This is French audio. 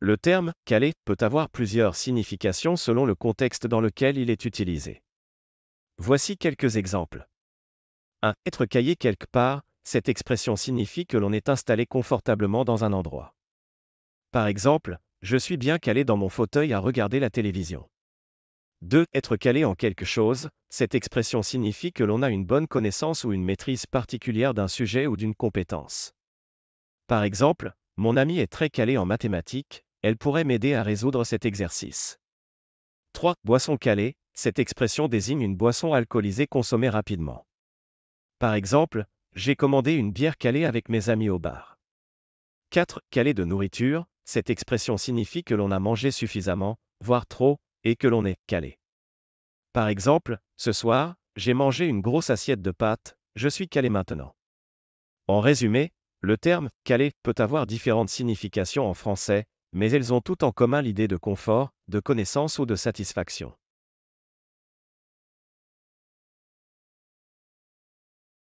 Le terme calé peut avoir plusieurs significations selon le contexte dans lequel il est utilisé. Voici quelques exemples. 1. Être caillé quelque part, cette expression signifie que l'on est installé confortablement dans un endroit. Par exemple, je suis bien calé dans mon fauteuil à regarder la télévision. 2. Être calé en quelque chose, cette expression signifie que l'on a une bonne connaissance ou une maîtrise particulière d'un sujet ou d'une compétence. Par exemple, mon ami est très calé en mathématiques, elle pourrait m'aider à résoudre cet exercice. 3. Boisson calée, cette expression désigne une boisson alcoolisée consommée rapidement. Par exemple, j'ai commandé une bière calée avec mes amis au bar. 4. Calé de nourriture, cette expression signifie que l'on a mangé suffisamment, voire trop, et que l'on est calé. Par exemple, ce soir, j'ai mangé une grosse assiette de pâtes, je suis calé maintenant. En résumé, le terme calé peut avoir différentes significations en français, mais elles ont toutes en commun l'idée de confort, de connaissance ou de satisfaction.